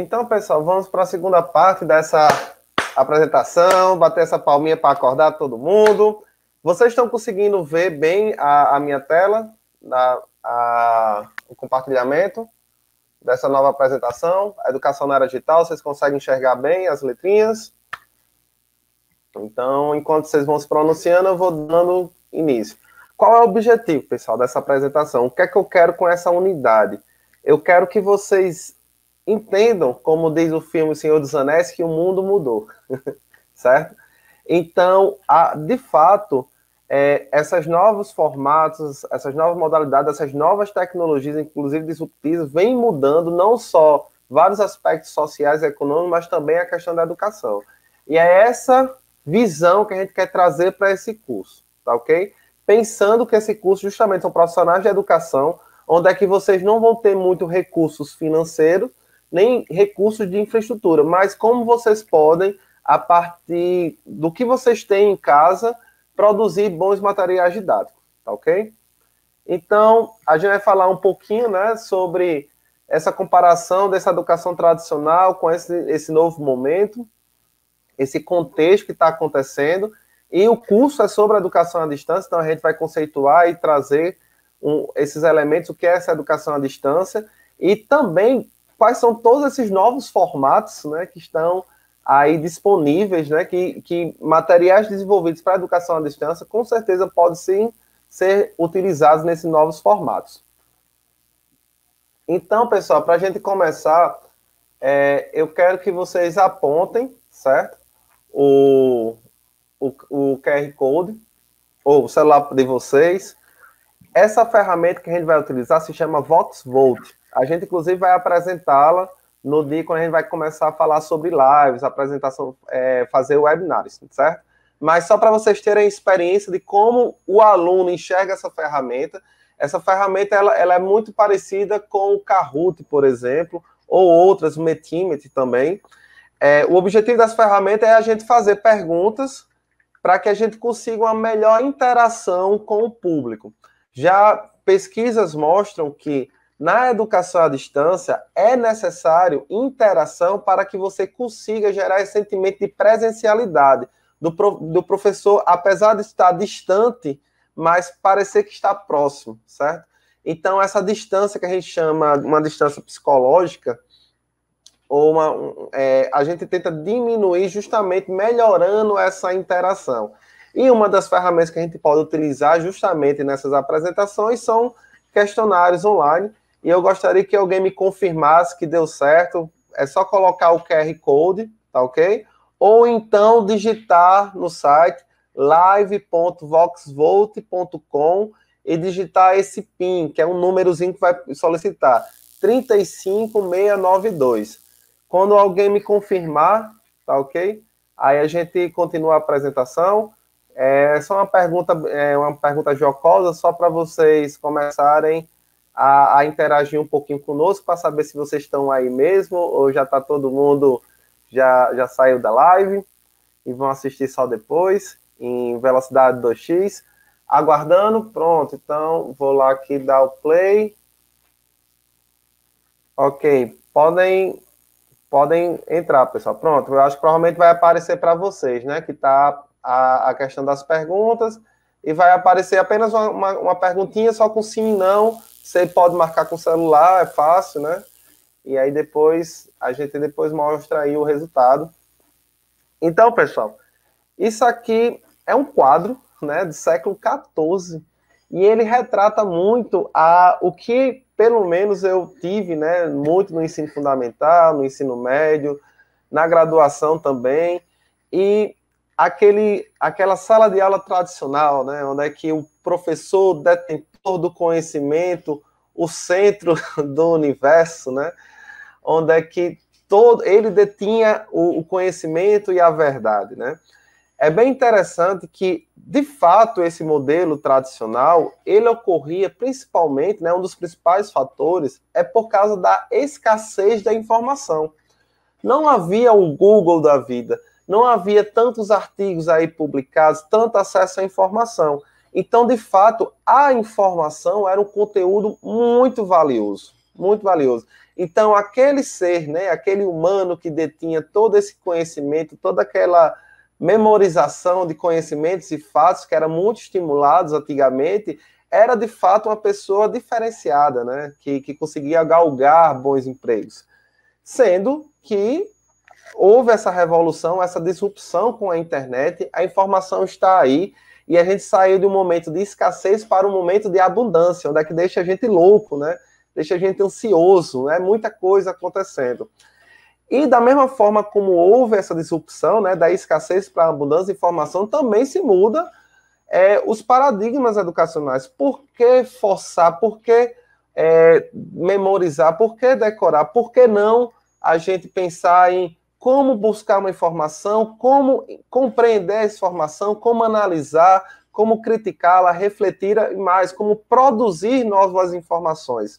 Então, pessoal, vamos para a segunda parte dessa apresentação, bater essa palminha para acordar todo mundo. Vocês estão conseguindo ver bem a, a minha tela, a, a, o compartilhamento dessa nova apresentação? A educação na era digital, vocês conseguem enxergar bem as letrinhas? Então, enquanto vocês vão se pronunciando, eu vou dando início. Qual é o objetivo, pessoal, dessa apresentação? O que é que eu quero com essa unidade? Eu quero que vocês entendam, como diz o filme Senhor dos Anéis, que o mundo mudou, certo? Então, a, de fato, é, esses novos formatos, essas novas modalidades, essas novas tecnologias, inclusive disruptivas, vêm mudando não só vários aspectos sociais e econômicos, mas também a questão da educação. E é essa visão que a gente quer trazer para esse curso, tá ok? Pensando que esse curso justamente são profissionais de educação, onde é que vocês não vão ter muito recursos financeiros, nem recursos de infraestrutura, mas como vocês podem, a partir do que vocês têm em casa, produzir bons materiais didáticos, tá ok? Então, a gente vai falar um pouquinho, né, sobre essa comparação dessa educação tradicional com esse, esse novo momento, esse contexto que está acontecendo, e o curso é sobre educação à distância, então a gente vai conceituar e trazer um, esses elementos, o que é essa educação à distância, e também quais são todos esses novos formatos, né, que estão aí disponíveis, né, que, que materiais desenvolvidos para educação à distância com certeza podem sim ser utilizados nesses novos formatos. Então, pessoal, para a gente começar, é, eu quero que vocês apontem, certo? O, o, o QR Code, ou o celular de vocês. Essa ferramenta que a gente vai utilizar se chama VoxVolt. A gente, inclusive, vai apresentá-la no dia quando a gente vai começar a falar sobre lives, apresentação, é, fazer webinars, certo? Mas só para vocês terem experiência de como o aluno enxerga essa ferramenta. Essa ferramenta ela, ela é muito parecida com o Kahoot, por exemplo, ou outras, Metimet também. É, o objetivo dessa ferramenta é a gente fazer perguntas para que a gente consiga uma melhor interação com o público. Já pesquisas mostram que na educação à distância, é necessário interação para que você consiga gerar esse sentimento de presencialidade do, do professor, apesar de estar distante, mas parecer que está próximo, certo? Então, essa distância que a gente chama uma distância psicológica, ou uma, é, a gente tenta diminuir justamente melhorando essa interação. E uma das ferramentas que a gente pode utilizar justamente nessas apresentações são questionários online, e eu gostaria que alguém me confirmasse que deu certo. É só colocar o QR Code, tá ok? Ou então digitar no site live.voxvolt.com e digitar esse PIN, que é um númerozinho que vai solicitar, 35692. Quando alguém me confirmar, tá ok? Aí a gente continua a apresentação. É só uma pergunta, é uma pergunta jocosa, só para vocês começarem a, a interagir um pouquinho conosco para saber se vocês estão aí mesmo ou já está todo mundo já, já saiu da live e vão assistir só depois em velocidade 2x. Aguardando, pronto. Então vou lá aqui dar o play. Ok, podem podem entrar, pessoal. Pronto, eu acho que provavelmente vai aparecer para vocês, né? Que tá a, a questão das perguntas e vai aparecer apenas uma, uma, uma perguntinha só com sim e não você pode marcar com o celular, é fácil, né? E aí depois a gente depois mostra aí o resultado. Então, pessoal, isso aqui é um quadro, né, do século XIV e ele retrata muito a o que pelo menos eu tive, né, muito no ensino fundamental, no ensino médio, na graduação também e aquele aquela sala de aula tradicional, né, onde é que o professor detentor do conhecimento, o centro do universo, né? Onde é que todo ele detinha o, o conhecimento e a verdade, né? É bem interessante que, de fato, esse modelo tradicional, ele ocorria principalmente, né, um dos principais fatores é por causa da escassez da informação. Não havia o Google da vida, não havia tantos artigos aí publicados, tanto acesso à informação. Então, de fato, a informação era um conteúdo muito valioso, muito valioso. Então, aquele ser, né, aquele humano que detinha todo esse conhecimento, toda aquela memorização de conhecimentos e fatos que eram muito estimulados antigamente, era de fato uma pessoa diferenciada, né, que, que conseguia galgar bons empregos. Sendo que houve essa revolução, essa disrupção com a internet, a informação está aí, e a gente saiu de um momento de escassez para um momento de abundância, onde é que deixa a gente louco, né? Deixa a gente ansioso, né? Muita coisa acontecendo. E da mesma forma como houve essa disrupção, né, da escassez para a abundância de informação, também se muda é, os paradigmas educacionais. Por que forçar? Por que é, memorizar? Por que decorar? Por que não a gente pensar em como buscar uma informação, como compreender essa informação, como analisar, como criticá-la, refletir mais, como produzir novas informações.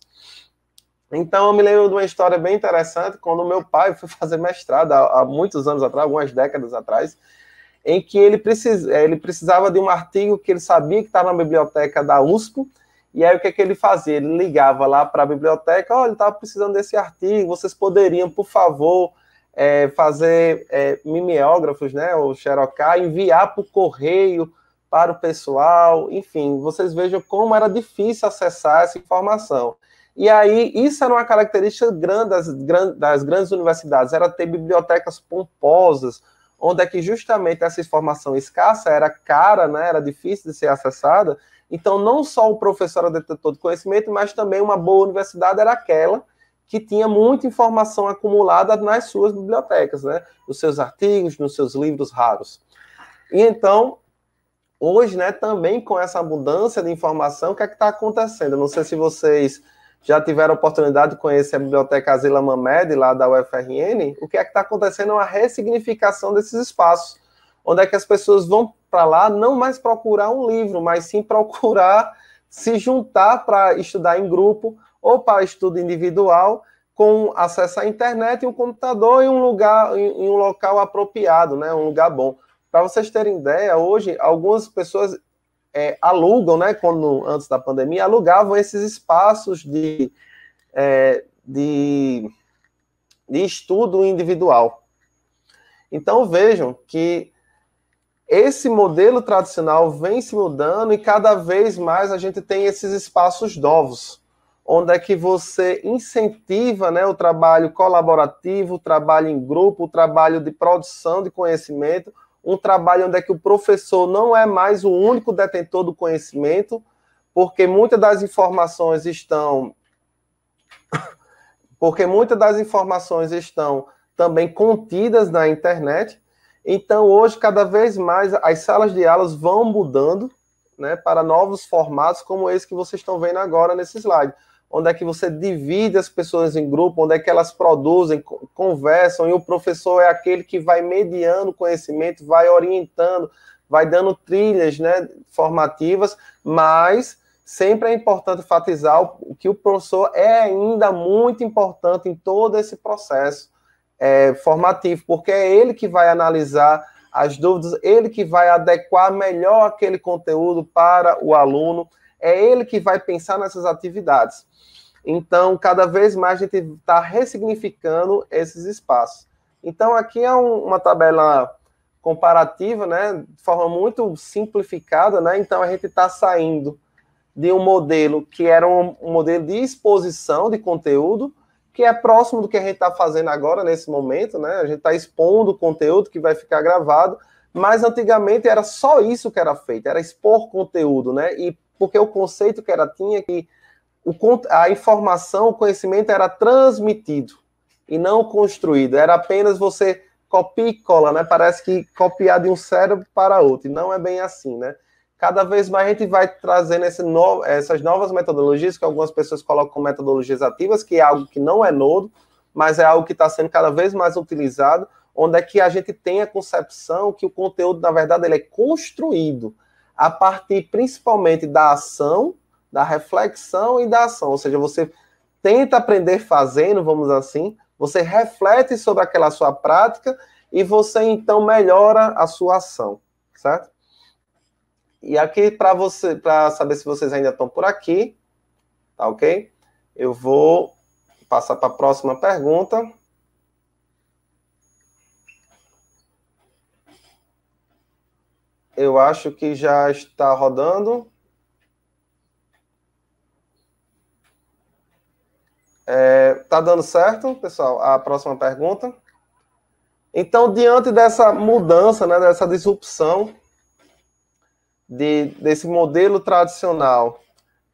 Então, eu me lembro de uma história bem interessante, quando meu pai foi fazer mestrado, há, há muitos anos atrás, algumas décadas atrás, em que ele, precis, ele precisava de um artigo que ele sabia que estava na biblioteca da USP, e aí o que, é que ele fazia? Ele ligava lá para a biblioteca, olha, ele estava precisando desse artigo, vocês poderiam, por favor, é, fazer é, mimeógrafos, né, ou xerocar, enviar por correio para o pessoal, enfim, vocês vejam como era difícil acessar essa informação. E aí, isso era uma característica grande das, das grandes universidades, era ter bibliotecas pomposas, onde é que justamente essa informação escassa era cara, né, era difícil de ser acessada, então não só o professor era detetor de conhecimento, mas também uma boa universidade era aquela que tinha muita informação acumulada nas suas bibliotecas, né? Nos seus artigos, nos seus livros raros. E então, hoje, né, também com essa abundância de informação, o que é que está acontecendo? não sei se vocês já tiveram oportunidade de conhecer a Biblioteca Azila Mamed, lá da UFRN, o que é que está acontecendo é uma ressignificação desses espaços, onde é que as pessoas vão para lá não mais procurar um livro, mas sim procurar se juntar para estudar em grupo, ou para estudo individual, com acesso à internet e um computador em um lugar, em um local apropriado, né, um lugar bom. Para vocês terem ideia, hoje algumas pessoas é, alugam, né, quando antes da pandemia alugavam esses espaços de, é, de, de estudo individual. Então vejam que esse modelo tradicional vem se mudando e cada vez mais a gente tem esses espaços novos onde é que você incentiva né, o trabalho colaborativo, o trabalho em grupo, o trabalho de produção de conhecimento, um trabalho onde é que o professor não é mais o único detentor do conhecimento, porque muitas das informações estão porque muitas das informações estão também contidas na internet. Então, hoje, cada vez mais, as salas de aulas vão mudando né, para novos formatos, como esse que vocês estão vendo agora nesse slide onde é que você divide as pessoas em grupo, onde é que elas produzem, conversam, e o professor é aquele que vai mediando conhecimento, vai orientando, vai dando trilhas né, formativas, mas sempre é importante enfatizar que o professor é ainda muito importante em todo esse processo é, formativo, porque é ele que vai analisar as dúvidas, ele que vai adequar melhor aquele conteúdo para o aluno, é ele que vai pensar nessas atividades. Então, cada vez mais a gente está ressignificando esses espaços. Então, aqui é um, uma tabela comparativa, né, de forma muito simplificada, né? Então, a gente está saindo de um modelo que era um, um, modelo de exposição de conteúdo, que é próximo do que a gente está fazendo agora, nesse momento, né? A gente está expondo o conteúdo que vai ficar gravado, mas antigamente era só isso que era feito, era expor conteúdo, né? E porque o conceito que era tinha que o, a informação, o conhecimento era transmitido e não construído. Era apenas você copia e cola, né? Parece que copiar de um cérebro para outro. E não é bem assim, né? Cada vez mais a gente vai trazendo no, essas novas metodologias, que algumas pessoas colocam como metodologias ativas, que é algo que não é novo, mas é algo que está sendo cada vez mais utilizado, onde é que a gente tem a concepção que o conteúdo, na verdade, ele é construído a partir principalmente da ação da reflexão e da ação. Ou seja, você tenta aprender fazendo, vamos assim, você reflete sobre aquela sua prática e você então melhora a sua ação, certo? E aqui para você, para saber se vocês ainda estão por aqui, tá ok? Eu vou passar para a próxima pergunta. Eu acho que já está rodando. É, tá dando certo, pessoal? A próxima pergunta. Então, diante dessa mudança, né, dessa disrupção de, desse modelo tradicional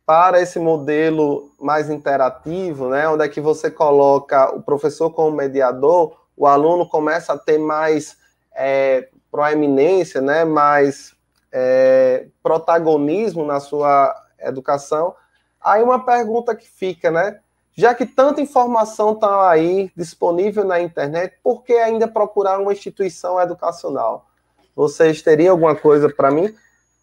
para esse modelo mais interativo, né, onde é que você coloca o professor como mediador, o aluno começa a ter mais é, proeminência, né, mais é, protagonismo na sua educação. Aí uma pergunta que fica, né? Já que tanta informação está aí disponível na internet, por que ainda procurar uma instituição educacional? Vocês teriam alguma coisa para mim?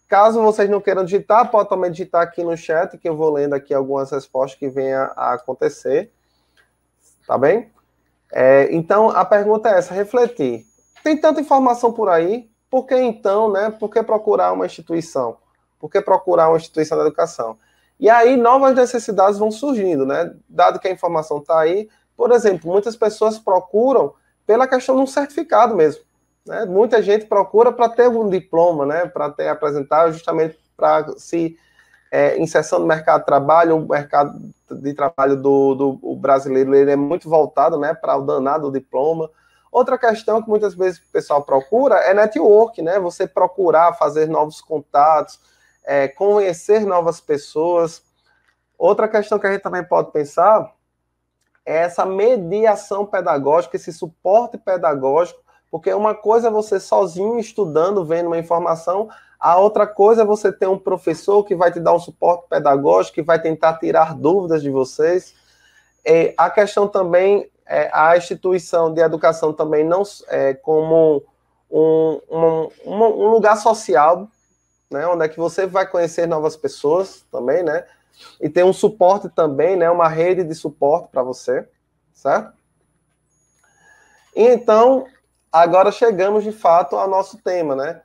Caso vocês não queiram digitar, pode também digitar aqui no chat, que eu vou lendo aqui algumas respostas que venham a acontecer. Tá bem? É, então, a pergunta é essa, refletir. Tem tanta informação por aí, por que então, né? Por que procurar uma instituição? Por que procurar uma instituição de educação? E aí novas necessidades vão surgindo, né? Dado que a informação está aí, por exemplo, muitas pessoas procuram pela questão de um certificado mesmo. Né? Muita gente procura para ter um diploma, né? Para ter apresentar justamente para se é, inserção no mercado de trabalho, o mercado de trabalho do, do brasileiro ele é muito voltado, né? Para o danado diploma. Outra questão que muitas vezes o pessoal procura é network, né? Você procurar fazer novos contatos, é, conhecer novas pessoas. Outra questão que a gente também pode pensar é essa mediação pedagógica, esse suporte pedagógico, porque uma coisa é você sozinho estudando, vendo uma informação, a outra coisa é você ter um professor que vai te dar um suporte pedagógico, que vai tentar tirar dúvidas de vocês. A questão também, é, a instituição de educação também não é como um, um, um lugar social né? Onde é que você vai conhecer novas pessoas também, né? E tem um suporte também, né? Uma rede de suporte para você, certo? E então, agora chegamos de fato ao nosso tema, né?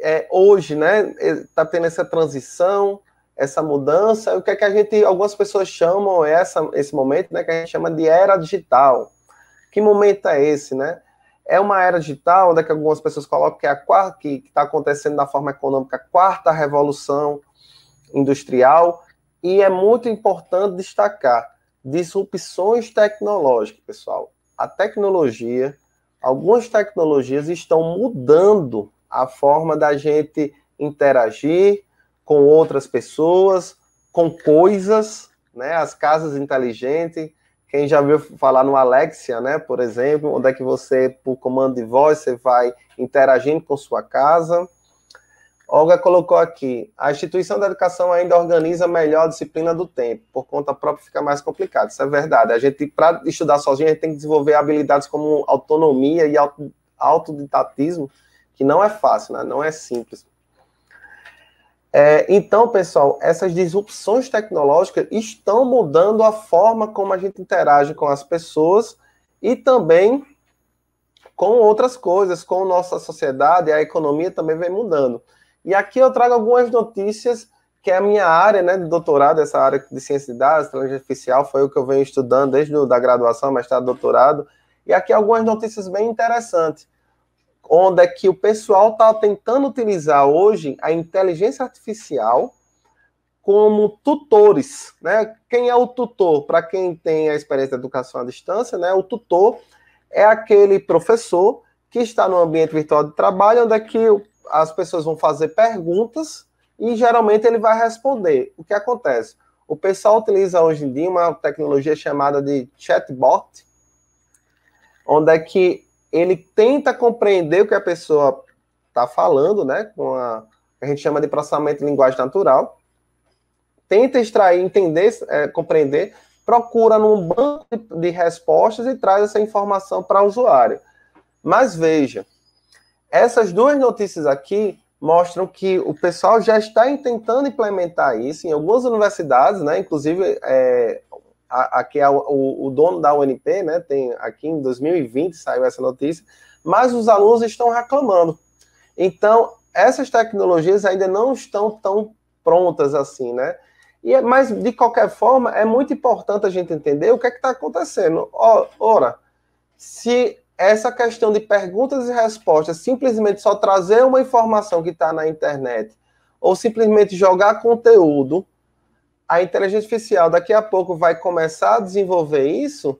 É, hoje, né? Está tendo essa transição, essa mudança. O que é que a gente, algumas pessoas chamam essa, esse momento, né? Que a gente chama de era digital. Que momento é esse, né? é uma era digital, onde é que algumas pessoas colocam que é a quarta, que está acontecendo na forma econômica, a quarta revolução industrial, e é muito importante destacar disrupções tecnológicas, pessoal. A tecnologia, algumas tecnologias estão mudando a forma da gente interagir com outras pessoas, com coisas, né? As casas inteligentes, quem já viu falar no Alexia, né, por exemplo, onde é que você, por comando de voz, você vai interagindo com sua casa. Olga colocou aqui, a instituição da educação ainda organiza melhor a disciplina do tempo, por conta própria fica mais complicado. Isso é verdade. A gente, para estudar sozinho, a gente tem que desenvolver habilidades como autonomia e autodidatismo, que não é fácil, né? não é simples. É, então, pessoal, essas disrupções tecnológicas estão mudando a forma como a gente interage com as pessoas e também com outras coisas, com nossa sociedade, a economia também vem mudando. E aqui eu trago algumas notícias que é a minha área né, de doutorado, essa área de ciência de dados, inteligência artificial, foi o que eu venho estudando desde a graduação, mestrado, doutorado. E aqui algumas notícias bem interessantes onde é que o pessoal está tentando utilizar hoje a inteligência artificial como tutores, né? Quem é o tutor? Para quem tem a experiência de educação à distância, né? O tutor é aquele professor que está no ambiente virtual de trabalho, onde é que as pessoas vão fazer perguntas e geralmente ele vai responder. O que acontece? O pessoal utiliza hoje em dia uma tecnologia chamada de chatbot, onde é que ele tenta compreender o que a pessoa está falando, né? Com a, a gente chama de processamento de linguagem natural. Tenta extrair, entender, é, compreender, procura num banco de, de respostas e traz essa informação para o usuário. Mas veja, essas duas notícias aqui mostram que o pessoal já está tentando implementar isso em algumas universidades, né? Inclusive, é, aqui é o, o, dono da UNP, né? Tem aqui em 2020 saiu essa notícia, mas os alunos estão reclamando. Então, essas tecnologias ainda não estão tão prontas assim, né? E, é, mas, de qualquer forma, é muito importante a gente entender o que é que está acontecendo. Ora, se essa questão de perguntas e respostas, simplesmente só trazer uma informação que está na internet, ou simplesmente jogar conteúdo, a inteligência artificial daqui a pouco vai começar a desenvolver isso.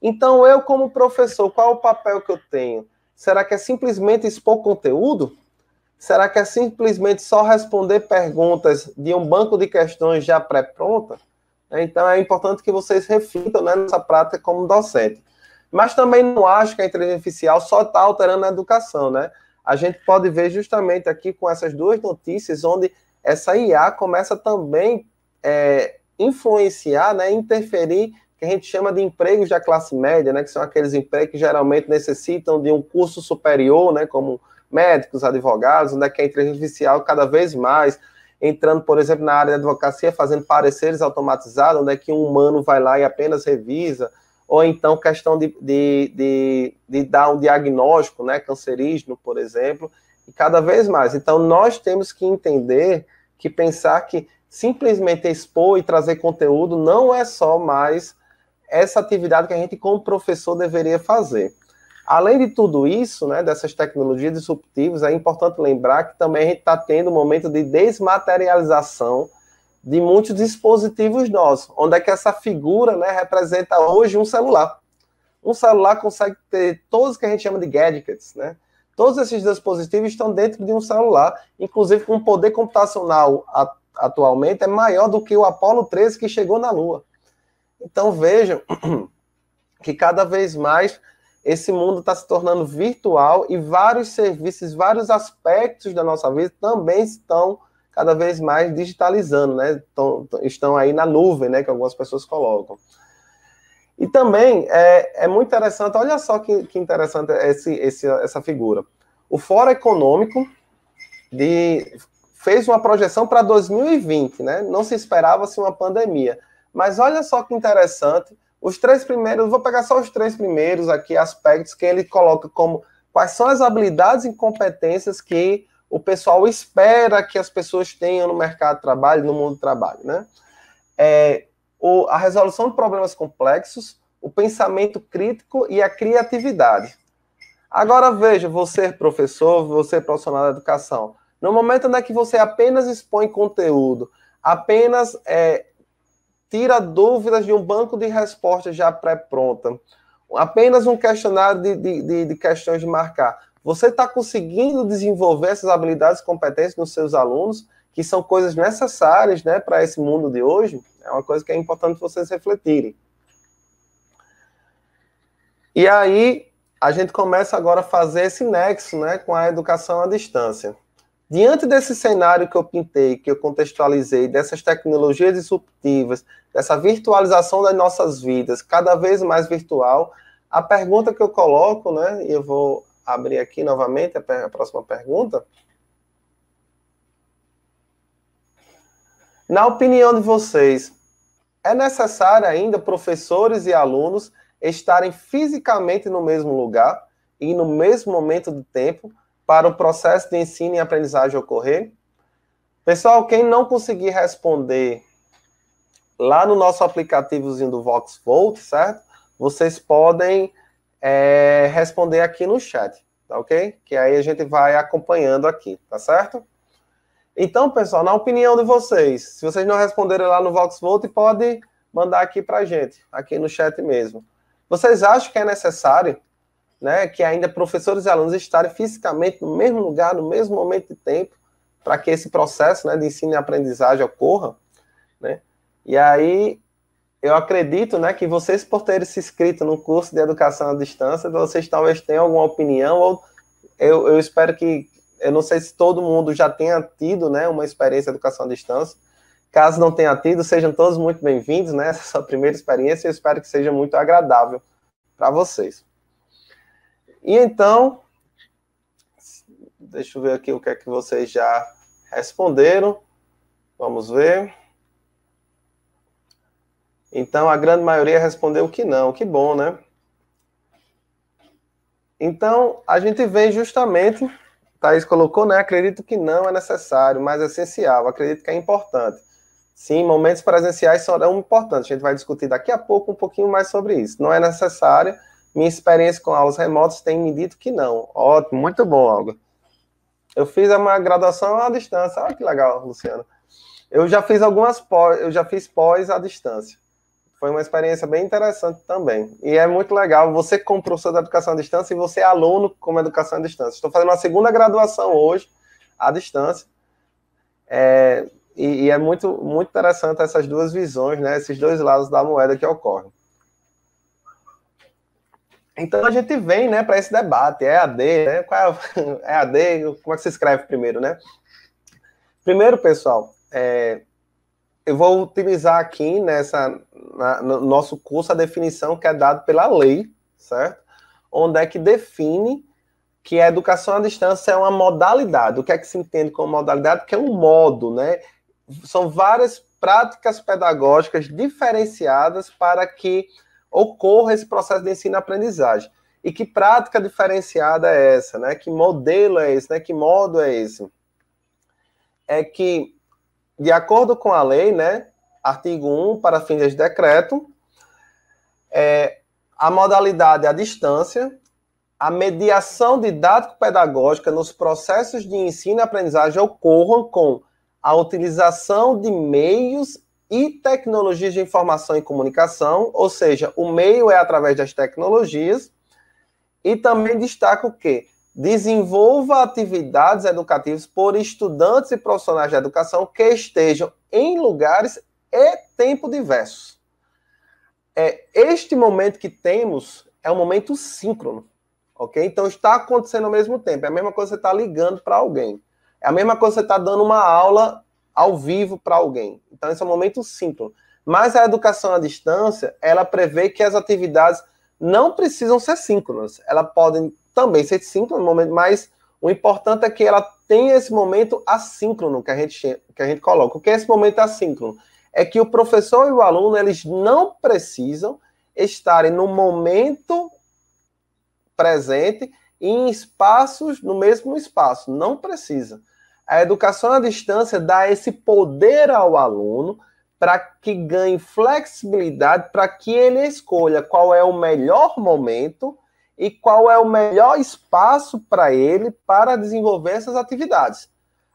Então, eu, como professor, qual é o papel que eu tenho? Será que é simplesmente expor conteúdo? Será que é simplesmente só responder perguntas de um banco de questões já pré-pronta? Então é importante que vocês reflitam né, nessa prática como docente. Mas também não acho que a inteligência artificial só está alterando a educação, né? A gente pode ver justamente aqui com essas duas notícias, onde essa IA começa também é, influenciar, né, interferir, que a gente chama de empregos da classe média, né, que são aqueles empregos que geralmente necessitam de um curso superior, né, como médicos, advogados, onde é que a inteligência artificial cada vez mais entrando, por exemplo, na área da advocacia, fazendo pareceres automatizados, onde é que um humano vai lá e apenas revisa, ou então questão de, de, de, de dar um diagnóstico, né, cancerígeno, por exemplo, e cada vez mais. Então, nós temos que entender que pensar que simplesmente expor e trazer conteúdo não é só mais essa atividade que a gente, como professor, deveria fazer. Além de tudo isso, né, dessas tecnologias disruptivas, é importante lembrar que também a gente está tendo um momento de desmaterialização de muitos dispositivos nossos, onde é que essa figura né, representa hoje um celular. Um celular consegue ter todos que a gente chama de gadgets, né? Todos esses dispositivos estão dentro de um celular, inclusive com poder computacional atualmente é maior do que o Apollo 13 que chegou na Lua. Então vejam que cada vez mais esse mundo está se tornando virtual e vários serviços, vários aspectos da nossa vida também estão cada vez mais digitalizando, né? Estão, estão aí na nuvem, né? Que algumas pessoas colocam. E também é, é muito interessante, olha só que, que interessante esse, esse, essa figura. O Fórum Econômico de, fez uma projeção para 2020, né? Não se esperava-se uma pandemia. Mas olha só que interessante os três primeiros, vou pegar só os três primeiros aqui aspectos que ele coloca como quais são as habilidades e competências que o pessoal espera que as pessoas tenham no mercado de trabalho, no mundo do trabalho, né? É, o, a resolução de problemas complexos, o pensamento crítico e a criatividade. Agora veja, você professor, você profissional da educação, no momento em que você apenas expõe conteúdo, apenas é, tira dúvidas de um banco de respostas já pré-pronta. Apenas um questionário de, de, de, questões de marcar. Você está conseguindo desenvolver essas habilidades e competências nos seus alunos, que são coisas necessárias né, para esse mundo de hoje? É uma coisa que é importante vocês refletirem. E aí, a gente começa agora a fazer esse nexo né, com a educação à distância. Diante desse cenário que eu pintei, que eu contextualizei, dessas tecnologias disruptivas, dessa virtualização das nossas vidas, cada vez mais virtual, a pergunta que eu coloco, né, e eu vou abrir aqui novamente a, a próxima pergunta. Na opinião de vocês, é necessário ainda professores e alunos estarem fisicamente no mesmo lugar e no mesmo momento do tempo para o processo de ensino e aprendizagem ocorrer? Pessoal, quem não conseguir responder lá no nosso aplicativozinho do VoxVolt, certo? Vocês podem é, responder aqui no chat, tá ok? Que aí a gente vai acompanhando aqui, tá certo? Então, pessoal, na opinião de vocês, se vocês não responderem lá no VoxVolt, pode mandar aqui para gente, aqui no chat mesmo. Vocês acham que é necessário né, que ainda professores e alunos estarem fisicamente no mesmo lugar, no mesmo momento de tempo, para que esse processo né, de ensino e aprendizagem ocorra. Né? E aí, eu acredito né, que vocês, por terem se inscrito no curso de educação à distância, vocês talvez tenham alguma opinião, ou eu, eu espero que, eu não sei se todo mundo já tenha tido né, uma experiência de educação à distância, Caso não tenha tido, sejam todos muito bem-vindos, né? É sua primeira experiência, eu espero que seja muito agradável para vocês. E então, deixa eu ver aqui o que é que vocês já responderam. Vamos ver. Então, a grande maioria respondeu que não. Que bom, né? Então, a gente vê justamente, Thaís colocou, né? Acredito que não é necessário, mas é essencial. Acredito que é importante. Sim, momentos presenciais serão importantes. A gente vai discutir daqui a pouco um pouquinho mais sobre isso. Não é necessário. Minha experiência com aulas remotas tem me dito que não. Ótimo, muito bom, Olga. Eu fiz uma graduação à distância. Olha que legal, Luciano. Eu já fiz algumas pós, eu já fiz pós à distância. Foi uma experiência bem interessante também. E é muito legal. Você como professor da educação à distância e você é aluno como educação à distância. Estou fazendo uma segunda graduação hoje à distância. É, e, e, é muito, muito interessante essas duas visões, né? Esses dois lados da moeda que ocorrem. Então a gente vem, né, para esse debate, é AD, né? Qual é AD? Como é que se escreve primeiro, né? Primeiro, pessoal, é, eu vou utilizar aqui nessa na, no nosso curso a definição que é dada pela lei, certo? Onde é que define que a educação à distância é uma modalidade. O que é que se entende como modalidade? Que é um modo, né? São várias práticas pedagógicas diferenciadas para que ocorra esse processo de ensino-aprendizagem. E que prática diferenciada é essa, né? Que modelo é esse, né? Que modo é esse? É que, de acordo com a lei, né? Artigo 1, para fins de decreto, é, a modalidade à distância, a mediação didático-pedagógica nos processos de ensino e aprendizagem ocorram com a utilização de meios e tecnologias de informação e comunicação, ou seja, o meio é através das tecnologias, e também destaca o quê? Desenvolva atividades educativas por estudantes e profissionais de educação que estejam em lugares e tempo diversos. É, este momento que temos é um momento síncrono, ok? Então está acontecendo ao mesmo tempo. É a mesma coisa que você está ligando para alguém. É a mesma coisa que você está dando uma aula ao vivo para alguém. Então, esse é um momento síncrono. Mas a educação à distância, ela prevê que as atividades não precisam ser síncronas. Elas podem também ser síncronas, mas o importante é que ela tenha esse momento assíncrono que a gente, que a gente coloca. O que é esse momento assíncrono? É que o professor e o aluno, eles não precisam estarem no momento presente em espaços, no mesmo espaço. Não precisa. A educação à distância dá esse poder ao aluno para que ganhe flexibilidade, para que ele escolha qual é o melhor momento e qual é o melhor espaço para ele para desenvolver essas atividades.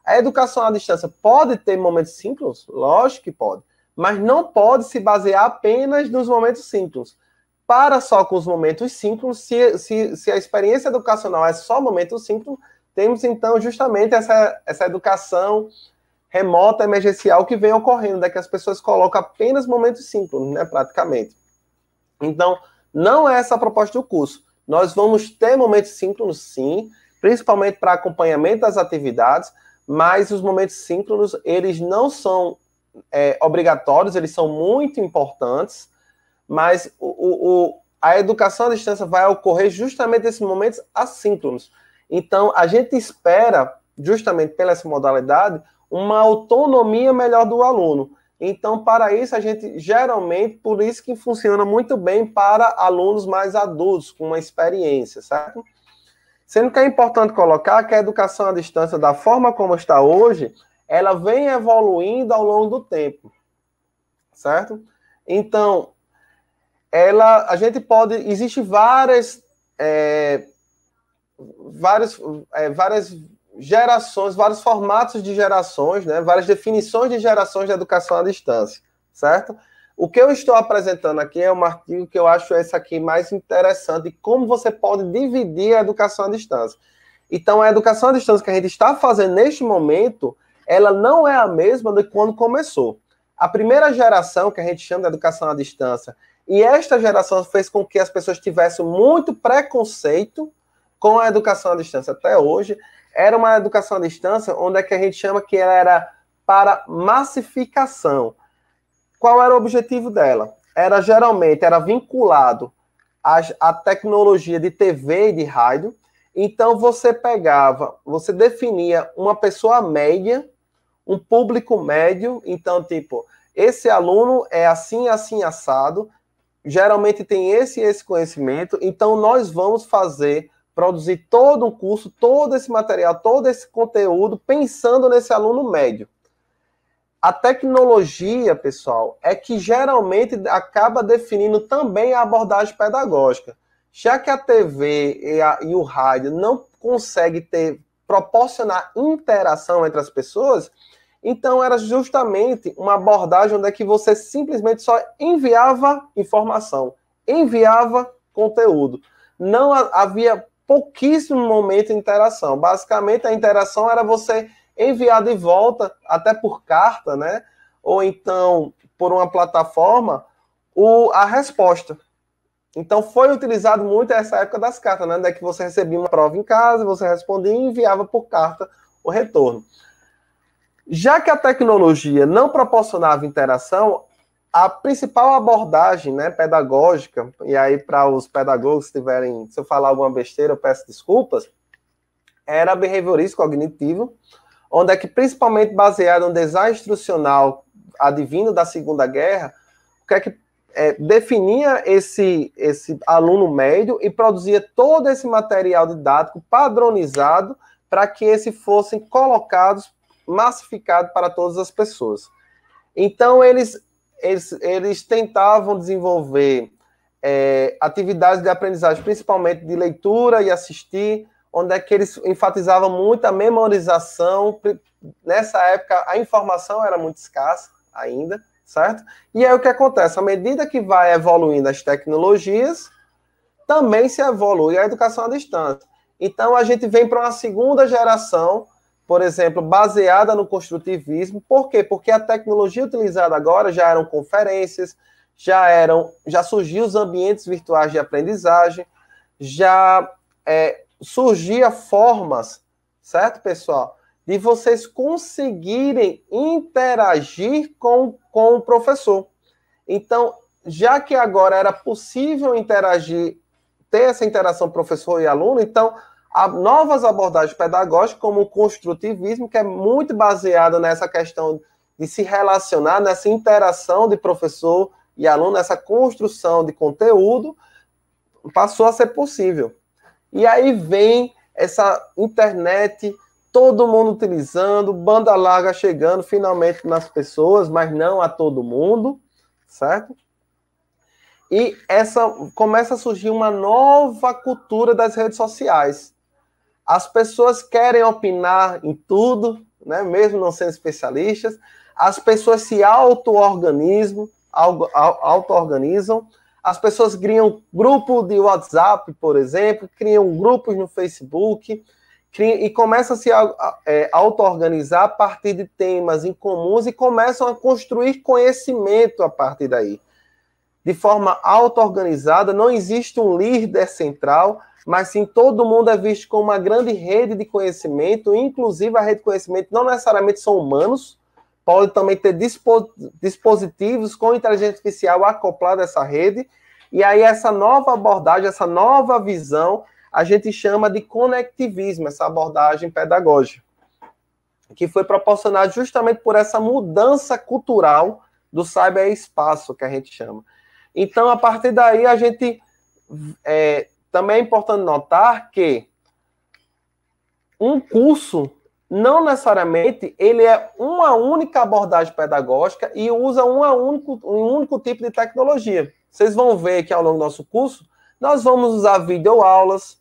A educação à distância pode ter momentos síncronos? Lógico que pode, mas não pode se basear apenas nos momentos síncronos. Para só com os momentos síncronos, se, se, se a experiência educacional é só momentos síncronos, temos então justamente essa, essa educação remota emergencial que vem ocorrendo, né, que as pessoas colocam apenas momentos síncronos, né, praticamente. Então, não é essa a proposta do curso. Nós vamos ter momentos síncronos, sim, principalmente para acompanhamento das atividades, mas os momentos síncronos, eles não são é, obrigatórios, eles são muito importantes, mas o, o, a educação à distância vai ocorrer justamente nesses momentos assíncronos. Então, a gente espera, justamente pela essa modalidade, uma autonomia melhor do aluno. Então, para isso, a gente geralmente, por isso que funciona muito bem para alunos mais adultos, com uma experiência, certo? Sendo que é importante colocar que a educação à distância, da forma como está hoje, ela vem evoluindo ao longo do tempo, certo? Então, ela, a gente pode, existe várias é, várias, é, várias gerações, vários formatos de gerações, né, várias definições de gerações de educação à distância, certo? O que eu estou apresentando aqui é um artigo que eu acho esse aqui mais interessante, como você pode dividir a educação à distância. Então, a educação à distância que a gente está fazendo neste momento, ela não é a mesma de quando começou. A primeira geração, que a gente chama de educação à distância, e esta geração fez com que as pessoas tivessem muito preconceito com a educação à distância até hoje, era uma educação à distância onde é que a gente chama que ela era para massificação. Qual era o objetivo dela? Era geralmente era vinculado à, tecnologia de TV e de rádio. Então você pegava, você definia uma pessoa média, um público médio, então tipo, esse aluno é assim, assim assado, geralmente tem esse e esse conhecimento, então nós vamos fazer produzir todo um curso, todo esse material, todo esse conteúdo, pensando nesse aluno médio. a tecnologia, pessoal, é que geralmente acaba definindo também a abordagem pedagógica. Já que a TV e, a, e o rádio não conseguem ter, proporcionar interação entre as pessoas, então era justamente uma abordagem onde é que você simplesmente só enviava informação, enviava conteúdo. Não havia pouquíssimo momento de interação. Basicamente, a interação era você enviar de volta, até por carta, né? Ou então por uma plataforma, o, a resposta. Então foi utilizado muito essa época das cartas, né? Onde é que você recebia uma prova em casa, você respondia e enviava por carta o retorno. Já que a tecnologia não proporcionava interação, a principal abordagem né, pedagógica, e aí para os pedagogos que tiverem, se eu falar alguma besteira, eu peço desculpas, era behaviorismo cognitivo, onde é que, principalmente baseado no design instrucional advindo da Segunda Guerra, o que é que é, definia esse, esse aluno médio e produzia todo esse material didático padronizado para que esse fossem colocados, massificados para todas as pessoas. Então, eles eles, eles tentavam desenvolver é, atividades de aprendizagem, principalmente de leitura e assistir, onde é que eles enfatizavam muito a memorização. Nessa época, a informação era muito escassa ainda, certo? E aí o que acontece? À medida que vai evoluindo as tecnologias, também se evolui a educação à distância. Então, a gente vem para uma segunda geração por exemplo, baseada no construtivismo. Por quê? Porque a tecnologia utilizada agora já eram conferências, já eram, já surgiu os ambientes virtuais de aprendizagem, já é, surgia formas, certo, pessoal, de vocês conseguirem interagir com, com o professor. Então, já que agora era possível interagir, ter essa interação professor e aluno, então novas abordagens pedagógicas, como o construtivismo, que é muito baseado nessa questão de se relacionar, nessa interação de professor e aluno, nessa construção de conteúdo, passou a ser possível. E aí vem essa internet, todo mundo utilizando, banda larga chegando finalmente nas pessoas, mas não a todo mundo, certo? E essa começa a surgir uma nova cultura das redes sociais. As pessoas querem opinar em tudo, né? mesmo não sendo especialistas. As pessoas se auto-organizam, auto-organizam. As pessoas criam grupo de WhatsApp, por exemplo, criam grupos no Facebook criam, e começam a se é, auto-organizar a partir de temas em comuns e começam a construir conhecimento a partir daí. De forma auto-organizada, não existe um líder central, mas sim todo mundo é visto como uma grande rede de conhecimento, inclusive a rede de conhecimento não necessariamente são humanos, pode também ter dispositivos com inteligência artificial acoplado a essa rede, e aí essa nova abordagem, essa nova visão, a gente chama de conectivismo, essa abordagem pedagógica, que foi proporcionada justamente por essa mudança cultural do cyberespaço, que a gente chama. Então, a partir daí, a gente é, também é importante notar que um curso não necessariamente ele é uma única abordagem pedagógica e usa uma único, um único tipo de tecnologia. Vocês vão ver que ao longo do nosso curso nós vamos usar videoaulas,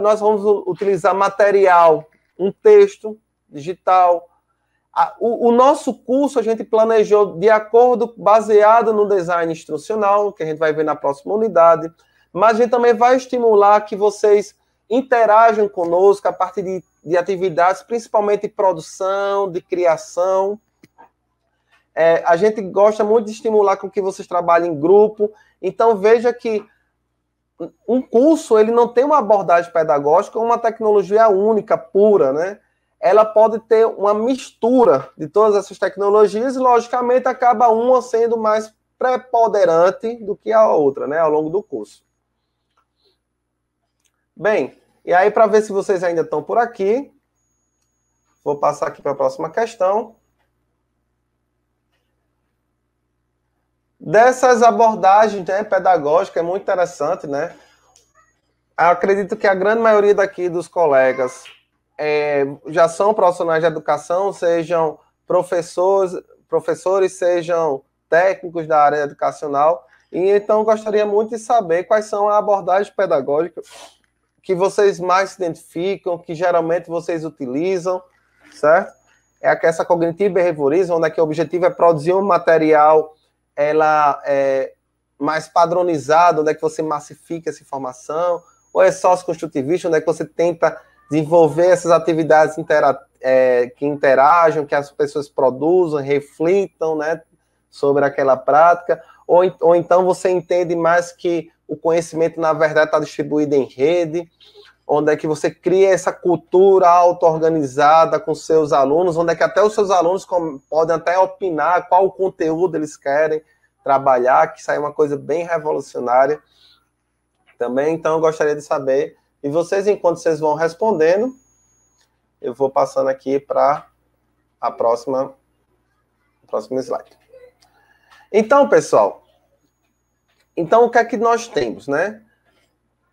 nós vamos utilizar material, um texto digital. O, o nosso curso a gente planejou de acordo, baseado no design instrucional, que a gente vai ver na próxima unidade mas a gente também vai estimular que vocês interajam conosco a partir de, de atividades, principalmente de produção, de criação. É, a gente gosta muito de estimular com que vocês trabalhem em grupo. Então veja que um curso ele não tem uma abordagem pedagógica, uma tecnologia única, pura, né? Ela pode ter uma mistura de todas essas tecnologias e, logicamente, acaba uma sendo mais preponderante do que a outra, né, ao longo do curso. Bem, e aí para ver se vocês ainda estão por aqui, vou passar aqui para a próxima questão. Dessas abordagens né, pedagógicas, é muito interessante, né? Acredito que a grande maioria daqui dos colegas é, já são profissionais de educação, sejam professores, professores sejam técnicos da área educacional. E então gostaria muito de saber quais são as abordagens pedagógicas que vocês mais se identificam, que geralmente vocês utilizam, certo? É essa cognitiva behaviorismo, onde é que o objetivo é produzir um material ela é mais padronizado, onde é que você massifica essa informação, ou é sócio-construtivista, onde é que você tenta desenvolver essas atividades intera é, que interajam, que as pessoas produzam, reflitam, né, sobre aquela prática, ou, ou então você entende mais que o conhecimento, na verdade, está distribuído em rede, onde é que você cria essa cultura auto-organizada com seus alunos, onde é que até os seus alunos podem até opinar qual o conteúdo eles querem trabalhar, que isso aí é uma coisa bem revolucionária também. Então, eu gostaria de saber, e vocês, enquanto vocês vão respondendo, eu vou passando aqui para a próxima, próximo slide. Então, pessoal, então o que é que nós temos, né?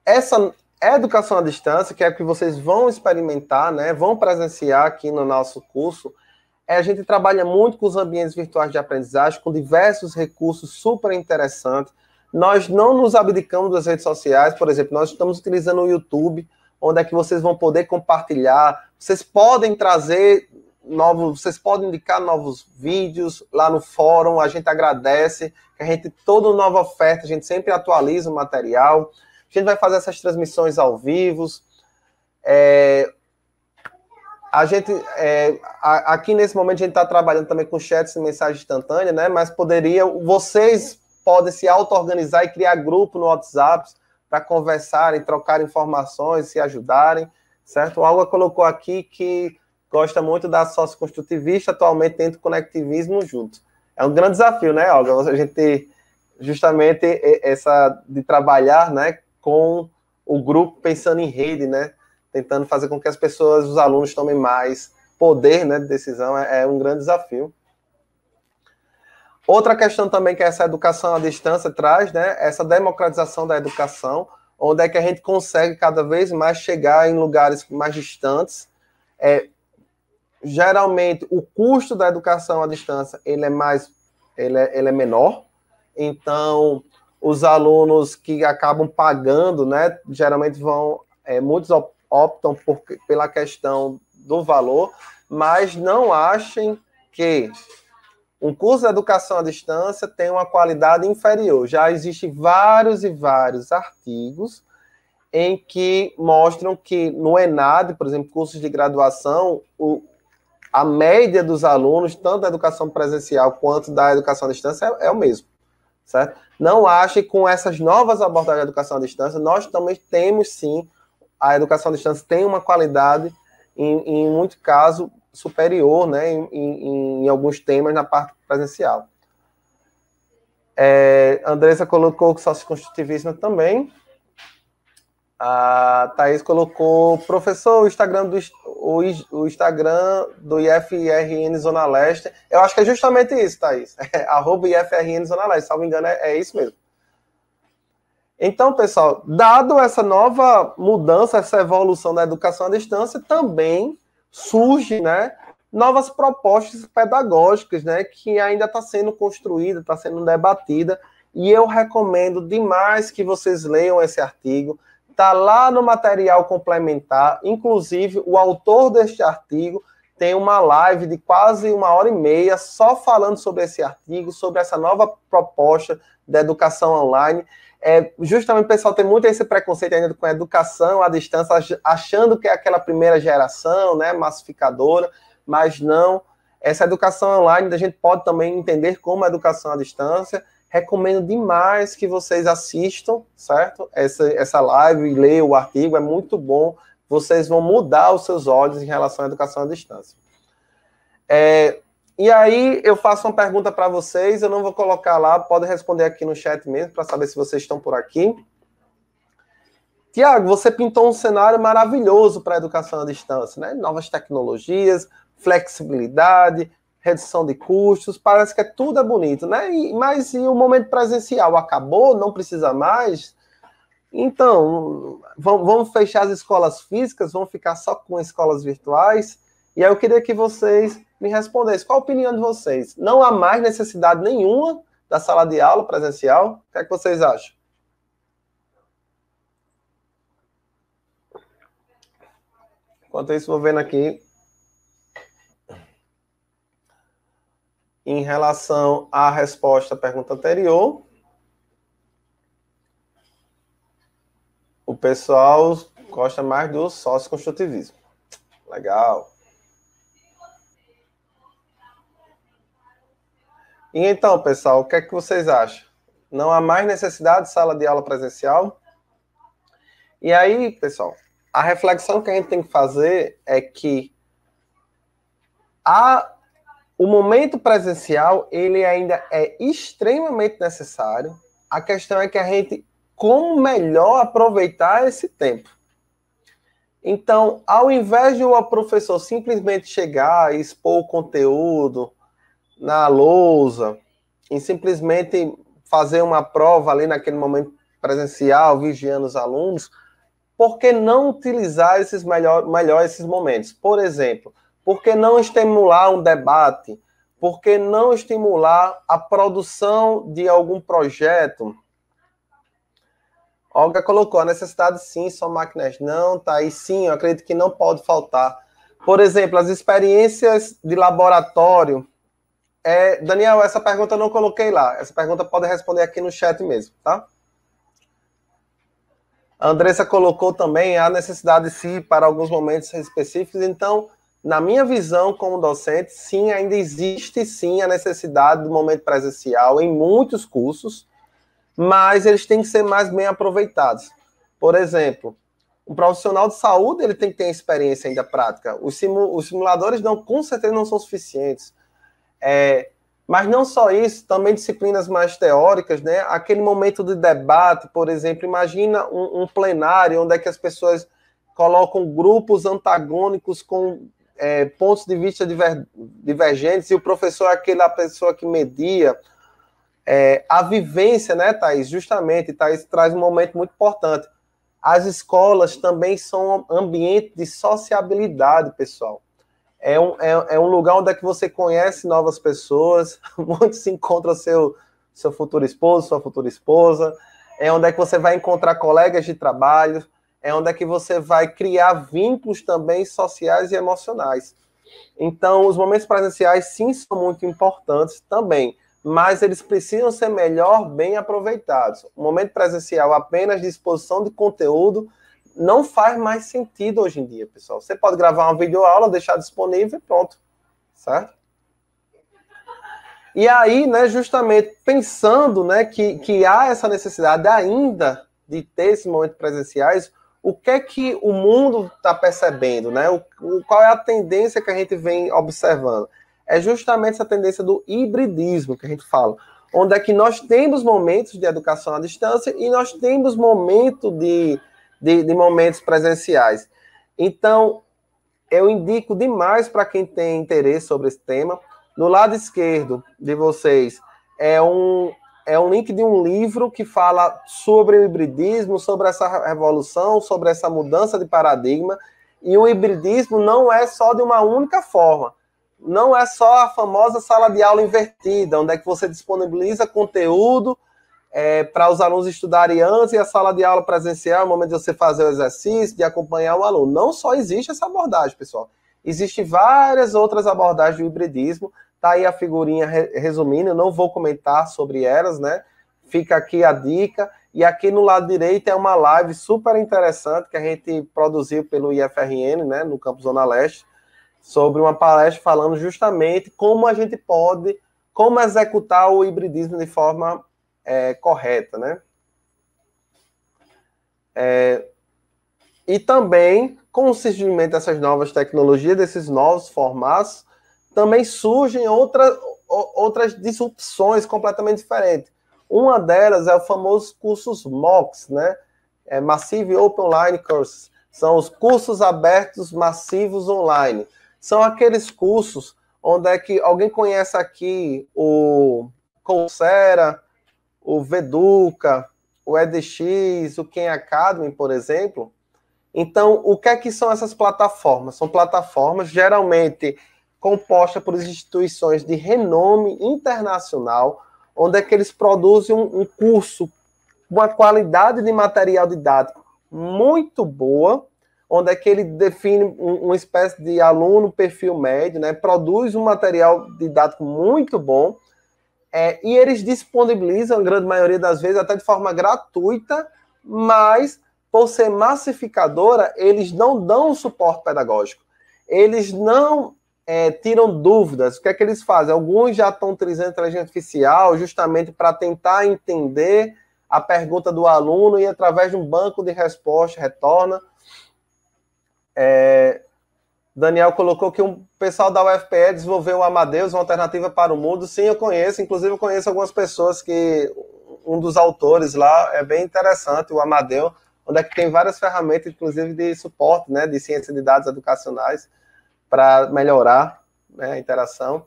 Essa educação à distância, que é o que vocês vão experimentar, né? Vão presenciar aqui no nosso curso. É, a gente trabalha muito com os ambientes virtuais de aprendizagem, com diversos recursos super interessantes. Nós não nos abdicamos das redes sociais, por exemplo, nós estamos utilizando o YouTube, onde é que vocês vão poder compartilhar. Vocês podem trazer novos, vocês podem indicar novos vídeos lá no fórum, a gente agradece, a gente, toda nova oferta, a gente sempre atualiza o material, a gente vai fazer essas transmissões ao vivo, é, a gente, é, aqui nesse momento a gente está trabalhando também com chats e mensagem instantânea, né, mas poderia, vocês podem se auto-organizar e criar grupo no WhatsApp para conversarem, trocar informações, se ajudarem, certo? O Alga colocou aqui que gosta muito da socioconstrutivista, atualmente tenta o conectivismo junto. É um grande desafio, né, Olga? A gente justamente essa de trabalhar, né, com o grupo pensando em rede, né, tentando fazer com que as pessoas, os alunos tomem mais poder, né, de decisão, é, é um grande desafio. Outra questão também que essa educação à distância traz, né, essa democratização da educação, onde é que a gente consegue cada vez mais chegar em lugares mais distantes, é, geralmente o custo da educação à distância ele é mais ele é, ele é menor. Então os alunos que acabam pagando né geralmente vão é, muitos optam por, pela questão do valor mas não achem que um curso de educação à distância tem uma qualidade inferior. Já existem vários e vários artigos em que mostram que no ENAD, por exemplo, cursos de graduação, o, a média dos alunos, tanto da educação presencial quanto da educação à distância, é, é o mesmo, certo? Não ache que com essas novas abordagens da educação à distância, nós também temos sim, a educação à distância tem uma qualidade, em, em muito caso, superior, né, em, em, em alguns temas na parte presencial. É, Andressa colocou que sócio-constitutivismo também, a Thaís colocou, professor, o Instagram do, o, o Instagram do IFRN Zona Leste. Eu acho que é justamente isso, Thaís. É, arroba IFRN Zona Leste, salvo engano, é, é isso mesmo. Então, pessoal, dado essa nova mudança, essa evolução da educação à distância, também surge, né, novas propostas pedagógicas, né, que ainda está sendo construída, está sendo debatida, e eu recomendo demais que vocês leiam esse artigo. Está lá no material complementar. Inclusive, o autor deste artigo tem uma live de quase uma hora e meia só falando sobre esse artigo, sobre essa nova proposta da educação online. É, justamente pessoal tem muito esse preconceito ainda com a educação à distância, achando que é aquela primeira geração, né, massificadora, mas não. Essa educação online a gente pode também entender como a educação à distância Recomendo demais que vocês assistam, certo? Essa, essa live e leiam o artigo, é muito bom. Vocês vão mudar os seus olhos em relação à educação à distância. É, e aí eu faço uma pergunta para vocês, eu não vou colocar lá, pode responder aqui no chat mesmo, para saber se vocês estão por aqui. Tiago, você pintou um cenário maravilhoso para a educação à distância, né? Novas tecnologias, flexibilidade, redução de custos, parece que é tudo é bonito, né? E, mas e o momento presencial acabou, não precisa mais? Então, vamos fechar as escolas físicas, vamos ficar só com escolas virtuais. E aí eu queria que vocês me respondesse qual a opinião de vocês. Não há mais necessidade nenhuma da sala de aula presencial? O que é que vocês acham? Enquanto isso, vou vendo aqui. Em relação à resposta à pergunta anterior, o pessoal gosta mais do sócio-construtivismo. Legal. E então, pessoal, o que é que vocês acham? Não há mais necessidade de sala de aula presencial? E aí, pessoal, a reflexão que a gente tem que fazer é que a, o momento presencial ele ainda é extremamente necessário. A questão é que a gente como melhor aproveitar esse tempo. Então, ao invés de o professor simplesmente chegar e expor o conteúdo na lousa, e simplesmente fazer uma prova ali naquele momento presencial, vigiando os alunos, por que não utilizar esses melhor, melhor esses momentos? Por exemplo, por que não estimular um debate? Por que não estimular a produção de algum projeto? Olga colocou a necessidade sim, só máquinas não, tá aí sim, eu acredito que não pode faltar. Por exemplo, as experiências de laboratório. É, Daniel, essa pergunta eu não coloquei lá. Essa pergunta pode responder aqui no chat mesmo, tá? A Andressa colocou também a necessidade sim para alguns momentos específicos. Então, na minha visão como docente, sim, ainda existe sim a necessidade do momento presencial em muitos cursos mas eles têm que ser mais bem aproveitados. Por exemplo, um profissional de saúde ele tem que ter experiência ainda prática. Os, simu os simuladores não, com certeza não são suficientes. É, mas não só isso, também disciplinas mais teóricas, né? Aquele momento de debate, por exemplo, imagina um, um plenário onde é que as pessoas colocam grupos antagônicos com é, pontos de vista diver, divergentes e o professor é aquela pessoa que media é, a vivência, né, Thaís? Justamente, Thaís traz um momento muito importante. As escolas também são um ambiente de sociabilidade, pessoal. É um, é, é um lugar onde é que você conhece novas pessoas, onde se encontra seu, seu futuro esposo, sua futura esposa, é onde é que você vai encontrar colegas de trabalho, é onde é que você vai criar vínculos também sociais e emocionais. Então, os momentos presenciais, sim, são muito importantes também mas eles precisam ser melhor bem aproveitados. O momento presencial apenas de exposição de conteúdo não faz mais sentido hoje em dia, pessoal. Você pode gravar uma videoaula, deixar disponível e pronto, certo? E aí, né, justamente pensando, né, que, que há essa necessidade ainda de ter esses momentos presenciais, o que é que o mundo está percebendo, né? O, o, qual é a tendência que a gente vem observando? é justamente essa tendência do hibridismo que a gente fala, onde é que nós temos momentos de educação à distância e nós temos momento de, de, de momentos presenciais. Então, eu indico demais para quem tem interesse sobre esse tema. No lado esquerdo de vocês é um, é um link de um livro que fala sobre o hibridismo, sobre essa revolução, sobre essa mudança de paradigma. E o hibridismo não é só de uma única forma não é só a famosa sala de aula invertida, onde é que você disponibiliza conteúdo é, para os alunos estudarem antes e a sala de aula presencial, no momento de você fazer o exercício, de acompanhar o aluno. Não só existe essa abordagem, pessoal. Existem várias outras abordagens do hibridismo. Tá aí a figurinha resumindo, eu não vou comentar sobre elas, né? Fica aqui a dica. E aqui no lado direito é uma live super interessante que a gente produziu pelo IFRN, né, no Campus Zona Leste, sobre uma palestra falando justamente como a gente pode, como executar o hibridismo de forma é, correta, né? É, e também, com o surgimento dessas novas tecnologias, desses novos formatos, também surgem outra, outras disrupções completamente diferentes. Uma delas é o famoso cursos MOOCs, né? É Massive Open Online Courses. São os cursos abertos massivos online são aqueles cursos onde é que alguém conhece aqui o Coursera, o Veduca, o EDX, o Ken Academy, por exemplo. Então, o que é que são essas plataformas? São plataformas geralmente composta por instituições de renome internacional, onde é que eles produzem um, um curso com uma qualidade de material didático muito boa, onde é que ele define um, uma espécie de aluno perfil médio, né? Produz um material didático muito bom é, e eles disponibilizam, a grande maioria das vezes, até de forma gratuita, mas por ser massificadora, eles não dão suporte pedagógico. Eles não é, tiram dúvidas. O que é que eles fazem? Alguns já estão utilizando inteligência artificial justamente para tentar entender a pergunta do aluno e, através de um banco de resposta, retorna. É, Daniel colocou que um pessoal da UFPE desenvolveu o Amadeus, uma alternativa para o mundo. Sim, eu conheço. Inclusive, eu conheço algumas pessoas que um dos autores lá é bem interessante, o Amadeus, onde é que tem várias ferramentas, inclusive de suporte, né, de ciência de dados educacionais, para melhorar né, a interação.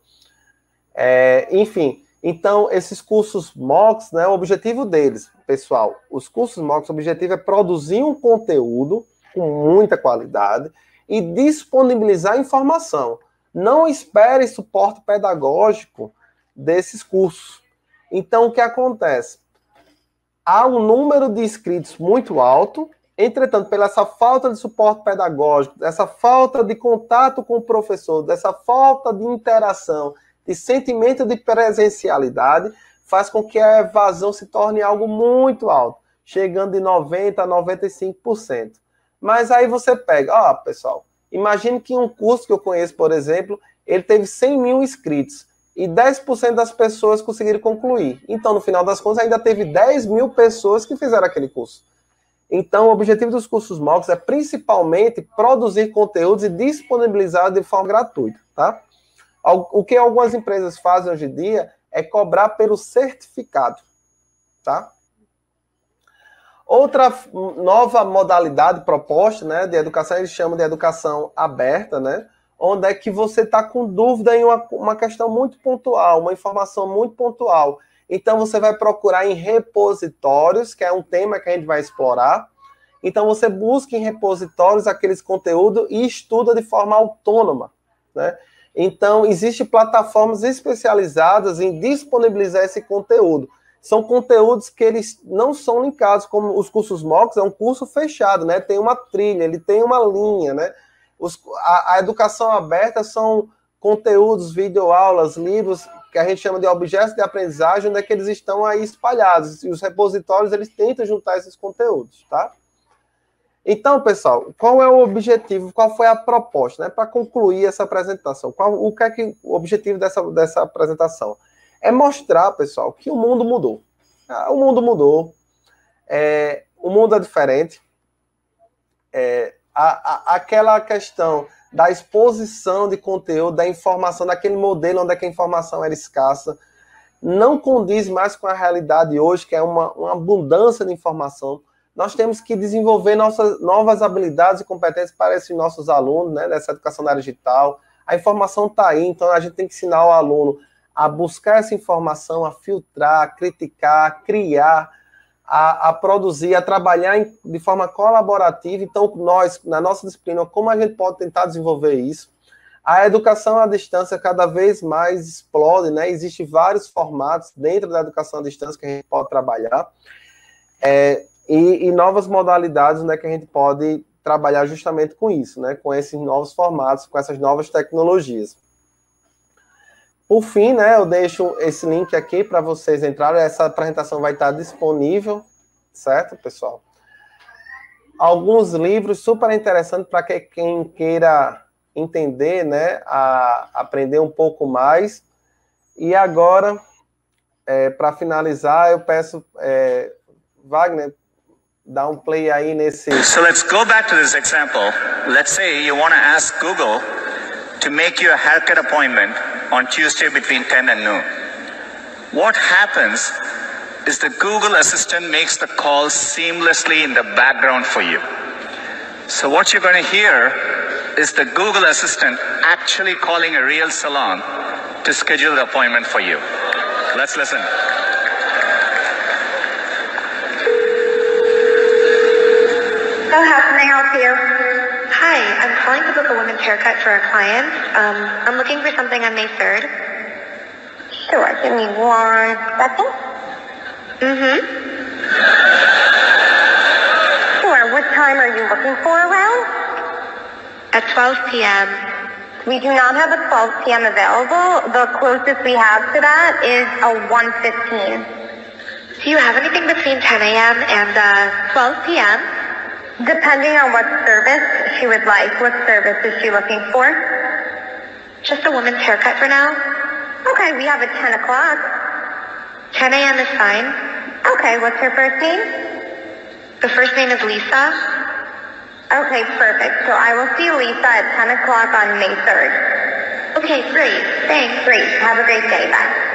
É, enfim, então, esses cursos MOOCs, né, o objetivo deles, pessoal, os cursos MOOCs, o objetivo é produzir um conteúdo com muita qualidade, e disponibilizar informação. Não espere suporte pedagógico desses cursos. Então, o que acontece? Há um número de inscritos muito alto, entretanto, pela essa falta de suporte pedagógico, essa falta de contato com o professor, dessa falta de interação, de sentimento de presencialidade, faz com que a evasão se torne algo muito alto, chegando de 90% a 95%. Mas aí você pega, ó, pessoal, imagine que um curso que eu conheço, por exemplo, ele teve 100 mil inscritos e 10% das pessoas conseguiram concluir. Então, no final das contas, ainda teve 10 mil pessoas que fizeram aquele curso. Então, o objetivo dos cursos MOOCs é principalmente produzir conteúdos e disponibilizar de forma gratuita, tá? O que algumas empresas fazem hoje em dia é cobrar pelo certificado, tá? Outra nova modalidade proposta, né, de educação, eles chamam de educação aberta, né, onde é que você está com dúvida em uma, uma questão muito pontual, uma informação muito pontual. Então você vai procurar em repositórios, que é um tema que a gente vai explorar. Então você busca em repositórios aqueles conteúdos e estuda de forma autônoma, né? Então existem plataformas especializadas em disponibilizar esse conteúdo são conteúdos que eles não são linkados, como os cursos MOOCs, é um curso fechado, né? Tem uma trilha, ele tem uma linha, né? Os, a, a, educação aberta são conteúdos, videoaulas, livros, que a gente chama de objetos de aprendizagem, onde é que eles estão aí espalhados. E os repositórios, eles tentam juntar esses conteúdos, tá? Então, pessoal, qual é o objetivo, qual foi a proposta, né? Para concluir essa apresentação, qual, o que é que, o objetivo dessa, dessa apresentação? é mostrar, pessoal, que o mundo mudou. Ah, o mundo mudou, é, o mundo é diferente. É, a, a, aquela questão da exposição de conteúdo, da informação, daquele modelo onde é a informação era escassa, não condiz mais com a realidade hoje, que é uma, uma abundância de informação. Nós temos que desenvolver nossas novas habilidades e competências para esses nossos alunos, né, dessa educação na área digital. A informação está aí, então a gente tem que ensinar o aluno a buscar essa informação, a filtrar, a criticar, a criar, a, a produzir, a trabalhar em, de forma colaborativa. Então, nós, na nossa disciplina, como a gente pode tentar desenvolver isso? A educação à distância cada vez mais explode, né? Existem vários formatos dentro da educação à distância que a gente pode trabalhar. É, e, e, novas modalidades né, que a gente pode trabalhar justamente com isso, né? Com esses novos formatos, com essas novas tecnologias. Por fim, né, eu deixo esse link aqui para vocês entrarem. Essa apresentação vai estar disponível, certo, pessoal? Alguns livros super interessantes para que, quem queira entender, né, a, aprender um pouco mais. E agora, é, para finalizar, eu peço, é, Wagner, dá um play aí nesse. So let's go back to this example. Let's say you want to ask Google to make you a haircut appointment. On Tuesday between 10 and noon. What happens is the Google Assistant makes the call seamlessly in the background for you. So what you're going to hear is the Google Assistant actually calling a real salon to schedule the appointment for you. Let's listen. How can I help you? Hi, calling to book a women's haircut for a client. Um, I'm looking for something on May 3rd. Sure, give me one second. Mm-hmm. Sure, what time are you looking for around? At 12 p.m. We do not have a 12 p.m. available. The closest we have to that is a 1.15. Do you have anything between 10 a.m. and uh, 12 p.m.? Depending on what service she would like. What service is she looking for? Just a woman's haircut for now. Okay, we have a 10 o'clock. 10 a.m. is fine. Okay, what's her first name? The first name is Lisa. Okay, perfect. So I will see Lisa at 10 o'clock on May 3rd. Okay, great. Thanks. Great. Have a great day. Bye.